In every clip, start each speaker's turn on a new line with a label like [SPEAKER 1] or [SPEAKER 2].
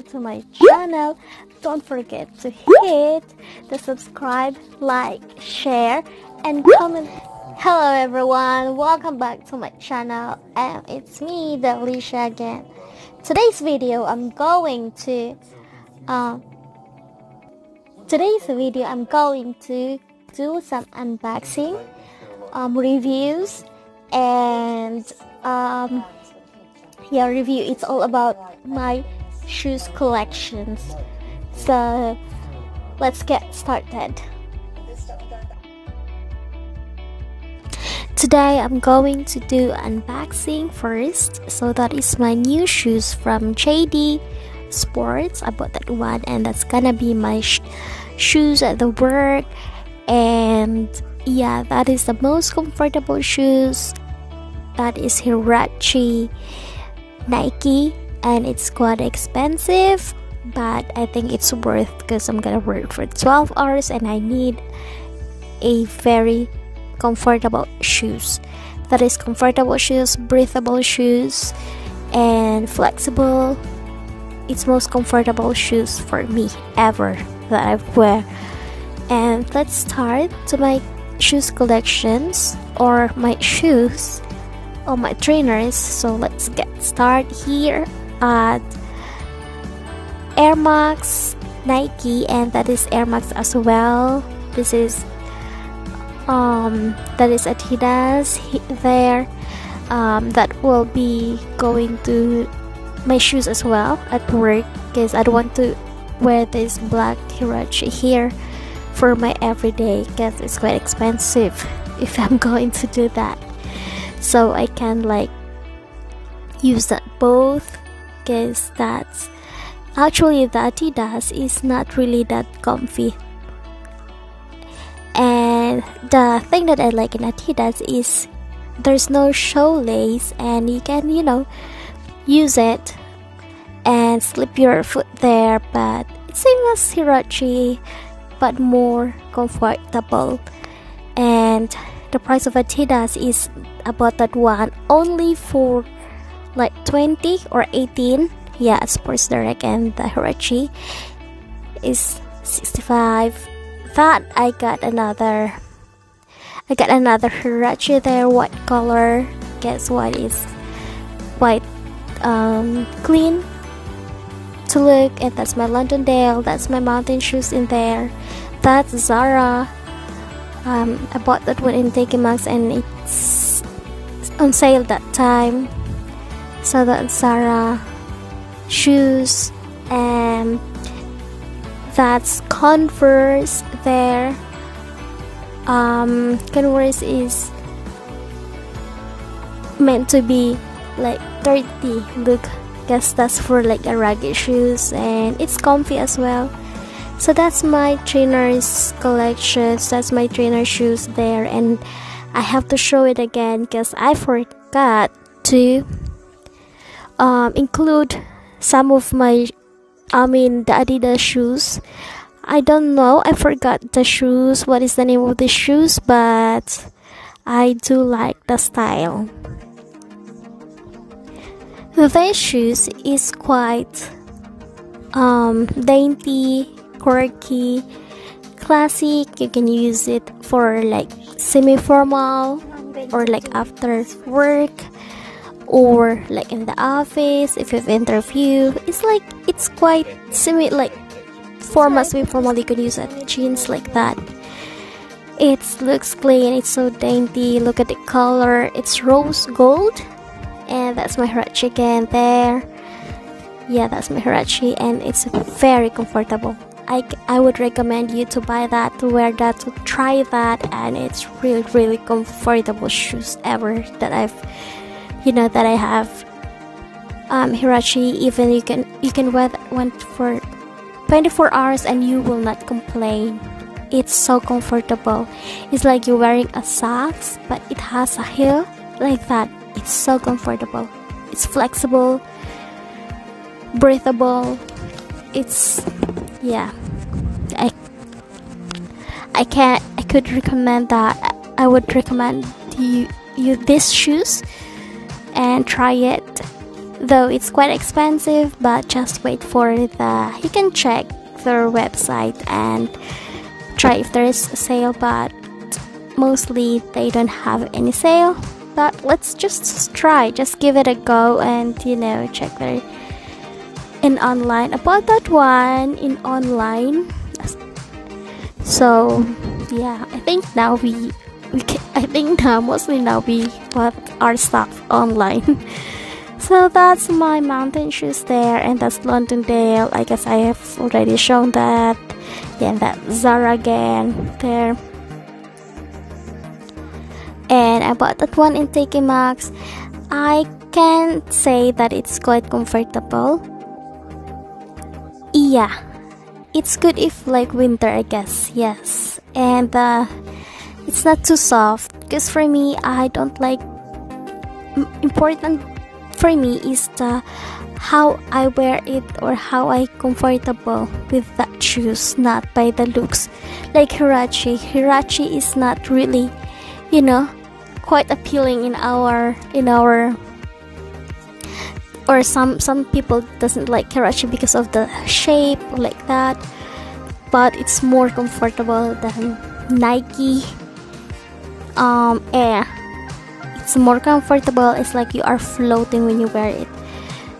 [SPEAKER 1] new to my channel, don't forget to hit the subscribe, like, share, and comment. Hello everyone, welcome back to my channel and it's me, Delisha again. Today's video I'm going to uh, today's video I'm going to do some unboxing um, reviews and um, yeah review it's all about my shoes collections so let's get started Today I'm going to do unboxing first. So that is my new shoes from JD Sports. I bought that one and that's gonna be my sh shoes at the work. And yeah, that is the most comfortable shoes. That is Huarache Nike and it's quite expensive but I think it's worth because I'm gonna work for 12 hours and I need a very comfortable shoes. That is comfortable shoes breathable shoes and flexible. It's most comfortable shoes for me ever that I've wear. And let's start to my shoes collections or my shoes or my trainers. So let's get started here at Air Max Nike and that is Air Max as well. This is um, that is Adidas there um, that will be going to my shoes as well at work because I don't want to wear this black Huarache here for my everyday because it's quite expensive if I'm going to do that. So I can like use that both because that's actually the Adidas is not really that comfy. And the thing that I like in Adidas is there's no shoelace and you can you know use it and slip your foot there but it's same as Huarache but more comfortable. And the price of Adidas is about that one only for like 20 or 18 yeah Sports Direct and the Huarache is 65 thought I got another I got another Huarache there white color. Guess what? Is white um, clean to look and that's my Londondale that's my mountain shoes in there. That's Zara. Um, I bought that one in TK Maxx and it's on sale that time so that's Zara shoes and that's Converse there. Um, Converse is meant to be like dirty look guess that's for like a ragged shoes and it's comfy as well. So that's my trainers collections that's my trainer shoes there and I have to show it again because I forgot to um, include some of my I mean the Adidas shoes. I don't know. I forgot the shoes. What is the name of the shoes? But I do like the style. Their shoes is quite um, dainty, quirky, classic. You can use it for like semi-formal or like after work or like in the office if you have interview it's like it's quite semi like formal semi formal you could use a jeans like that. It looks clean it's so dainty look at the color. It's rose gold and that's my Huarache again there. Yeah that's my Huarache and it's very comfortable. I, I would recommend you to buy that to wear that to try that and it's really really comfortable shoes ever that I've you know that I have. Um, Huarache even you can you can wear one for 24 hours and you will not complain. It's so comfortable. It's like you're wearing a socks but it has a heel like that. It's so comfortable. It's flexible breathable. It's yeah. I I can't I could recommend that. I would recommend you you these shoes and try it. Though it's quite expensive but just wait for the you can check their website and try if there is a sale but mostly they don't have any sale. But let's just try just give it a go and you know check their in online about that one in online. So yeah i think now we we can, i think now mostly now we bought our stuff online. So that's my mountain shoes there and that's londondale. I guess i have already shown that. Yeah that zara again there. And i bought that one in TK Maxx. I can say that it's quite comfortable. Yeah it's good if like winter i guess. Yes. And uh, it's not too soft because for me i don't like mm, important for me is the how i wear it or how i comfortable with that shoes not by the looks. Like Huarache Huarache is not really you know quite appealing in our in our or some some people doesn't like Huarache because of the shape like that but it's more comfortable than Nike um air it's more comfortable. It's like you are floating when you wear it.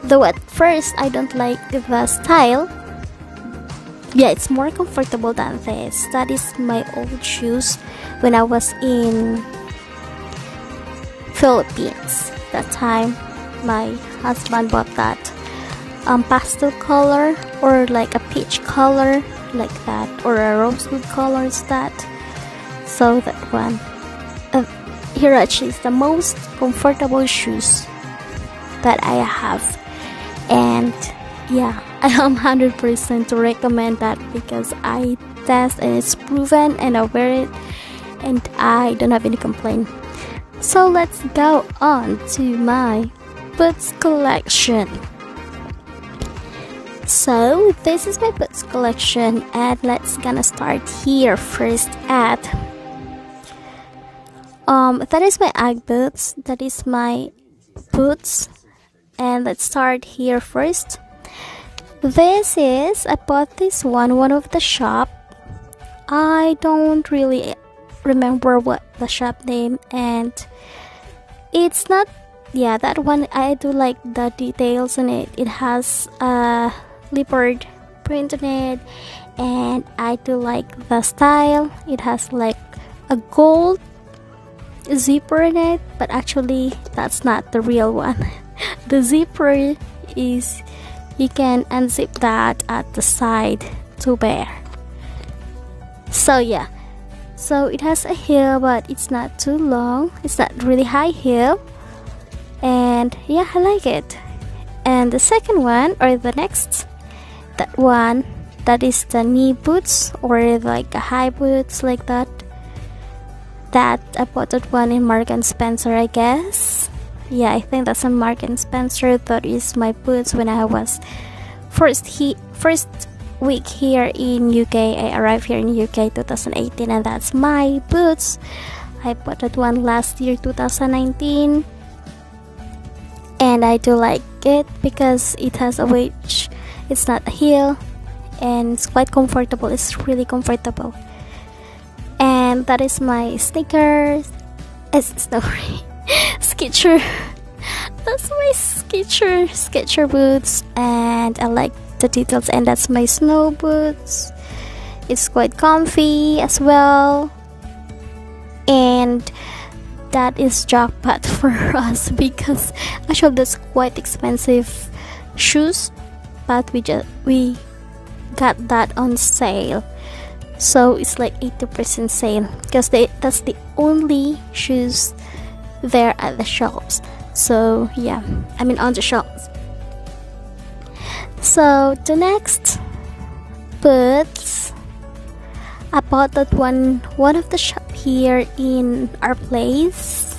[SPEAKER 1] Though at first I don't like the style. Yeah it's more comfortable than this. That is my old shoes when I was in Philippines. That time my husband bought that um, pastel color or like a peach color like that or a rosewood color is that. So that one Huarache is the most comfortable shoes that I have and yeah I am 100% to recommend that because I test and it's proven and I wear it and I don't have any complaint so let's go on to my boots collection. So this is my boots collection and let's gonna start here first at um that is my Ugg boots. That is my boots. And let's start here first. This is I bought this one one of the shop. I don't really remember what the shop name and it's not yeah that one i do like the details in it. It has a leopard print on it and i do like the style. It has like a gold zipper in it but actually that's not the real one. The zipper is you can unzip that at the side to wear so yeah. So it has a heel but it's not too long. It's not really high heel. And yeah I like it. And the second one or the next that one that is the knee boots or like a high boots like that that I bought that one in Mark and Spencer I guess. Yeah I think that's a Mark and Spencer. That is my boots when I was first he first week here in UK I arrived here in UK 2018 and that's my boots. I bought that one last year 2019 and I do like it because it has a wedge. It's not a heel and it's quite comfortable. It's really comfortable that is my sneakers. It's sorry Skechers that's my Skechers Skechers boots and I like the details and that's my snow boots. It's quite comfy as well. And that is jackpot for us because actually that's quite expensive shoes but we just we got that on sale so it's like 80% sale because they that's the only shoes there at the shops. So yeah i mean on the shops. So the next boots. I bought that one one of the shop here in our place.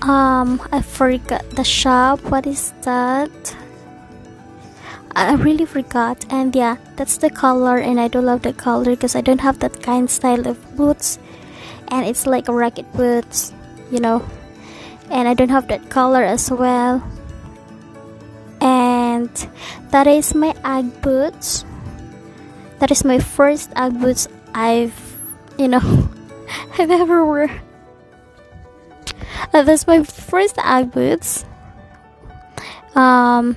[SPEAKER 1] Um I forgot the shop. What is that I really forgot and yeah that's the color and I do love the color because I don't have that kind style of boots and it's like racket boots you know and I don't have that color as well and that is my Ugg boots. That is my first Ugg boots I've, you know, I've ever worn. Uh, that's my first Ugg boots. Um,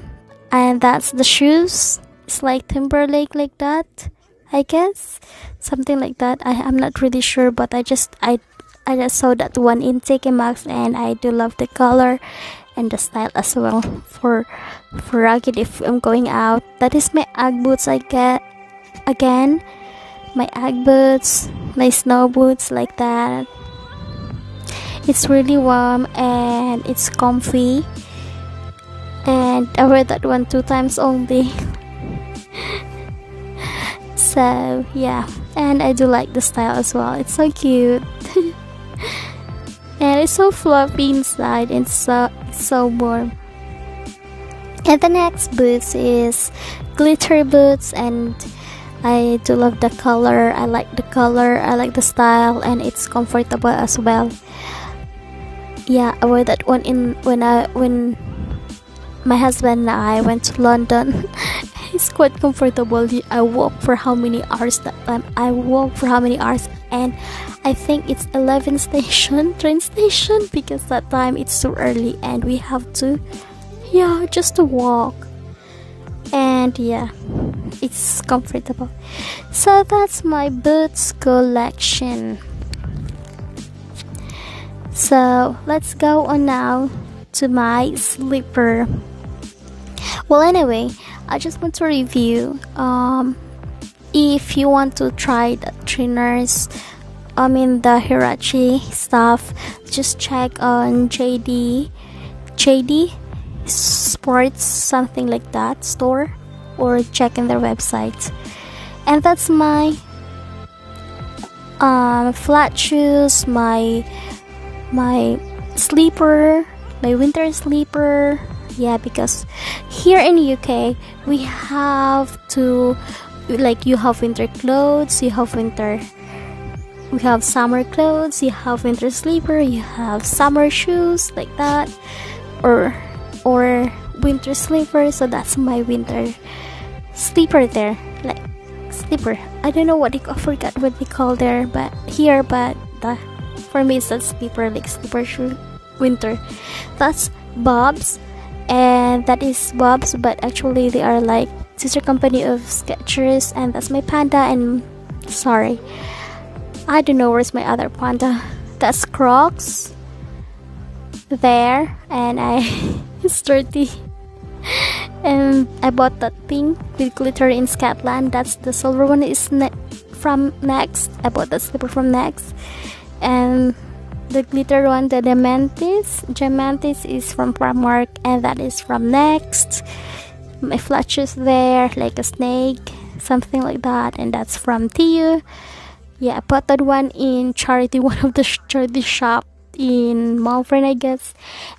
[SPEAKER 1] and that's the shoes. It's like Timberlake, like that. I guess something like that. I am not really sure, but I just I I just saw that one in TK Maxx, and I do love the color and the style as well for for rugged if I'm going out. That is my Ugg boots I get again. My Ugg boots, my snow boots like that. It's really warm and it's comfy. And I wear that one two times only. so yeah, and I do like the style as well. It's so cute. and it's so fluffy inside and so so warm and the next boots is glitter boots and I do love the color I like the color I like the style and it's comfortable as well yeah I wear that one in when I when my husband and I went to London. It's quite comfortable. I walk for how many hours that time I walk for how many hours and I think it's 11 station train station because that time it's too early and we have to yeah just to walk. And yeah it's comfortable. So that's my boots collection. So let's go on now to my slipper well anyway i just want to review um if you want to try the trainers I mean the Huarache stuff just check on JD JD Sports something like that store or check in their website. And that's my um, flat shoes my my sleeper my winter sleeper yeah because here in UK we have to like you have winter clothes you have winter we have summer clothes you have winter sleeper you have summer shoes like that or or winter sleeper so that's my winter sleeper there like sleeper. I don't know what they, i forgot what they call there but here but the, for me it's a sleeper like sleeper shoe winter. That's bob's and that is bob's but actually they are like sister company of Skechers and that's my panda and sorry. I don't know where's my other panda. That's Crocs. There and I it's dirty. And I bought that thing with glitter in Scotland that's the silver one. Is ne- from Next. I bought that slipper from Next. And the glitter one the Diamantis. Diamantis is from Primark and that is from Next. My flashes there like a snake something like that and that's from Tiu yeah I bought that one in charity one of the charity shop in Malvern I guess.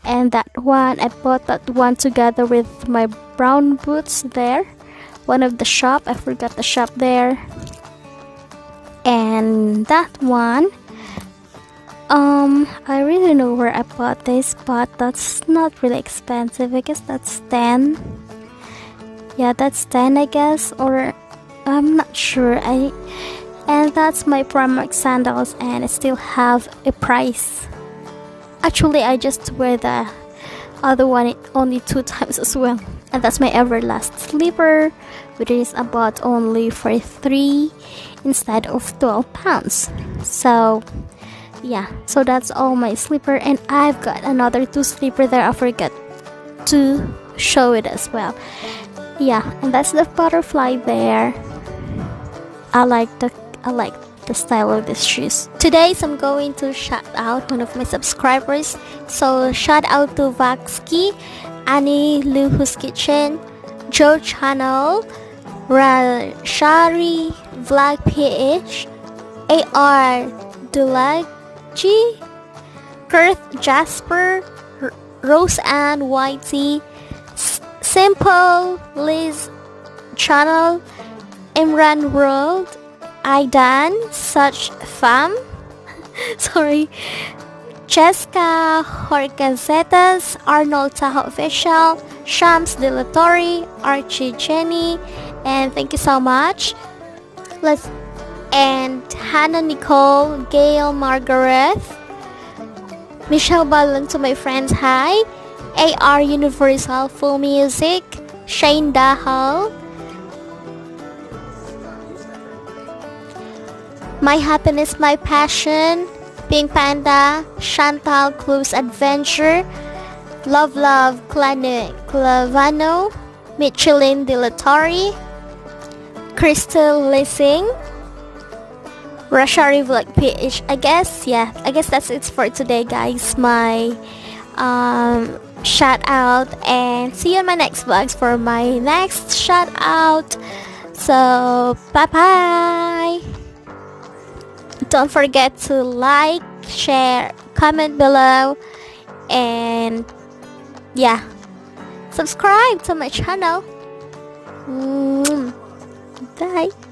[SPEAKER 1] And that one I bought that one together with my brown boots there. One of the shop I forgot the shop there. And that one um I really know where I bought this but that's not really expensive. I guess that's 10 yeah that's 10 i guess or i'm not sure. I and that's my primark sandals and i still have a price. Actually i just wear the other one only two times as well and that's my everlast slipper which is about only for three instead of 12 pounds. So yeah so that's all my slipper and i've got another two slipper there i forgot to show it as well. Yeah and that's the butterfly there i like the i like the style of these shoes today i'm going to shout out one of my subscribers. So shout out to vaxki annie luhu's kitchen joe channel rashari vlog ph ar dulagi Kurth Jasper, R- Rose Ann Whitey, Simple, Liz, Channel, Imran World, Aidan, Such Fam, sorry, Jessica Horcanzetas, Arnold Tahoe Official, Shams De La Torre, Archie Jenny, and thank you so much. Let's and Hannah Nicole, Gail Margaret, Michelle Balon to my friends, hi. AR Universal Full Music, Shane Dahal, My Happiness, My Passion, Pink Panda, Chantal Clues Adventure, Love Love Clavano, Michelin Dilatori, Crystal Lissing, Rashari Vlog PH. I guess, yeah, I guess that's it for today, guys. My um, shout out, and see you in my next vlogs for my next shout out. So, bye bye. Don't forget to like, share, comment below, and yeah, subscribe to my channel. Bye.